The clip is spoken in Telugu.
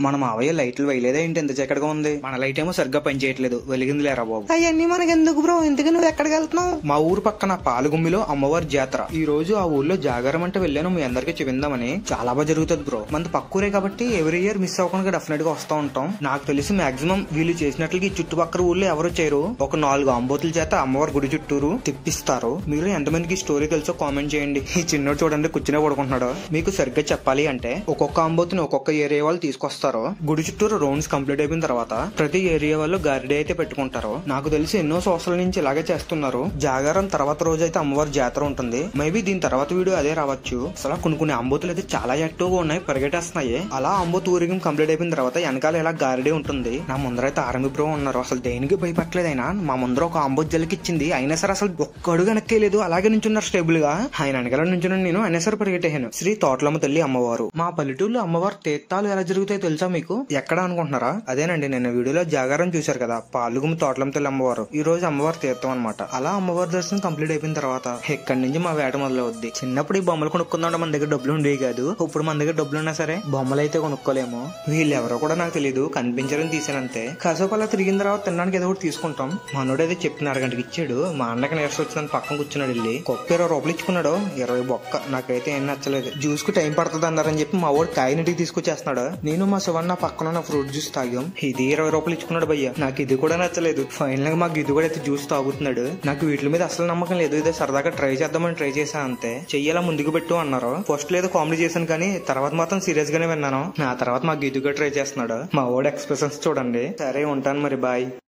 మన మావయ్య లైట్లు వేయలేదా ఏంటి? ఎంత చక్కగా ఉంది. మన లైట్ ఏమో సరిగ్గా పనిచేయట్లేదు వెలిగింది లేరా బాబు. అవన్నీ మనకి ఎందుకు బ్రో? ఎందుకు నువ్వు ఎక్కడికి వెళ్తున్నావు? మా ఊరు పక్కన పాలుగుమ్మిలో అమ్మవారి జాతర. ఈ రోజు ఆ ఊర్లో జాగారం అంటే వెళ్ళాను. మీ అందరికీ చెప్పిందామని చాలా బాగా జరుగుతుంది బ్రో. మన పక్కూరే కాబట్టి ఎవ్రీ ఇయర్ మిస్ అవ్వకుండా డెఫినెట్గా వస్తూ ఉంటాం. నాకు తెలిసి మాక్సిమం వీళ్ళు చేసినట్లుగా ఈ చుట్టుపక్కల ఊర్లో ఎవరు చేయరు. ఒక నాలుగు అంబోతుల చేత అమ్మవారి గుడి చుట్టూరు తిప్పిస్తారు. మీరు ఎంతమందికి స్టోరీ తెలుసో కామెంట్ చేయండి. ఈ చిన్నోడు చూడండి కూర్చునే పడుకుంటున్నాడు. మీకు సరిగ్గా చెప్పాలి అంటే ఒక్కొక్క అంబోతుని ఒక్కొక్క ఏరియా వాళ్ళు తీసుకొస్తారు. గుడి చుట్టూరు రౌండ్స్ కంప్లీట్ అయిపోయిన తర్వాత ప్రతి ఏరియా వాళ్ళు గారిడే అయితే పెట్టుకుంటారు? నాకు తెలిసి ఎన్నో సంవత్సరాల నుంచి ఇలాగే చేస్తున్నారు. జాగారం తర్వాత రోజు అయితే అమ్మవారి జాతర ఉంటుంది. మేబీ దీని తర్వాత వీడియో అదే రావచ్చు. అసలు కొన్ని కొన్ని అంబోతులు అయితే చాలా యాక్టివ్ ఉన్నాయి పరిగెట్టేస్తున్నాయి. అలా అంబోతు ఊరికం కంప్లీట్ అయిపోయిన తర్వాత వెనకాల ఇలా గారిడే ఉంటుంది. నా ముందరైతే ఆర్మీ బ్రో ఉన్నారు. అసలు దేనికి భయపడలేదు మా ముందర ఒక అంబోత్ జలికిచ్చింది అయినా సరే అసలు ఒక్క అడుగు లేదు. అలాగే నుంచున్నారు స్టేబుల్గా. ఆయన వెనకాల నుంచి నేను. అయినా సరే పరిగెట్టేహాను శ్రీ తోటలమ్మ తల్లి అమ్మవారు. మా పల్లెటూరులో అమ్మవారు తీర్థాలు ఎలా జరుగుతాయో తెలుసు మీకు? ఎక్కడ అనుకుంటున్నారా? అదేనండి నేను వీడియోలో జాగారం చూశారు కదా పాలుగుమ్మ తోటలమ్మ అమ్మవారు. ఈ రోజు అమ్మవారు తీర్థం అనమాట అలా అమ్మవారి దర్శనం కంప్లీట్ అయిపోయిన తర్వాత ఇక్కడి నుంచి మా వేట మొదలవుద్ది. చిన్నప్పుడు ఈ బొమ్మలు కొనుక్కుందాం మన దగ్గర డబ్బులు ఉండేవి కాదు. ఇప్పుడు మన దగ్గర డబ్బులు ఉన్నా సరే బొమ్మలు అయితే కొనుక్కోలేము. వీళ్ళు ఎవరో కూడా నాకు తెలియదు కనిపించడం తీసానంతే కాసేపు అలా తిరిగిన తర్వాత తినడానికి ఏదో ఒకటి తీసుకుంటాం. మనోడు అయితే చెప్పిన అరగంటకి ఇచ్చాడు. మా అన్నకి నీరసం వచ్చిందని పక్కన కూర్చున్నాడు వెళ్ళి. కుక్క ఇరవై రూపాయలు ఇచ్చుకున్నాడు. ఇరవై బొక్క. నాకైతే ఏం నచ్చలేదు. జ్యూస్కు టైం పడుతుంది అన్నారని చెప్పి మా వాడు కాయనిటికి తీసుకొచ్చేస్తున్నాడు. నేను మా శివన్న పక్కన ఉన్న ఫ్రూట్ జ్యూస్ తాగాం. ఇది ఇరవై రూపాయలు ఇచ్చుకున్నాడు భయ్య. నాకు ఇది కూడా నచ్చలేదు. ఫైనల్గా మాకు ఇది కూడా అయితే జ్యూస్ తాగుతున్నాడు. నాకు వీటి మీద అసలు నమ్మకం లేదు. ఇదే సరదాగా ట్రై చేద్దామని ట్రై చేసా అంతే. చెయ్యాలా ముందుకు పెట్టు అన్నారు. ఫస్ట్ లేదో కామెడీ చేశాను కానీ తర్వాత మాత్రం సీరియస్ గానే విన్నాను. నా తర్వాత మాకు ఇది కూడా ట్రై చేస్తున్నాడు. మా ఓడ ఎక్స్ప్రెషన్స్ చూడండి. సరే ఉంటాను మరి బాయ్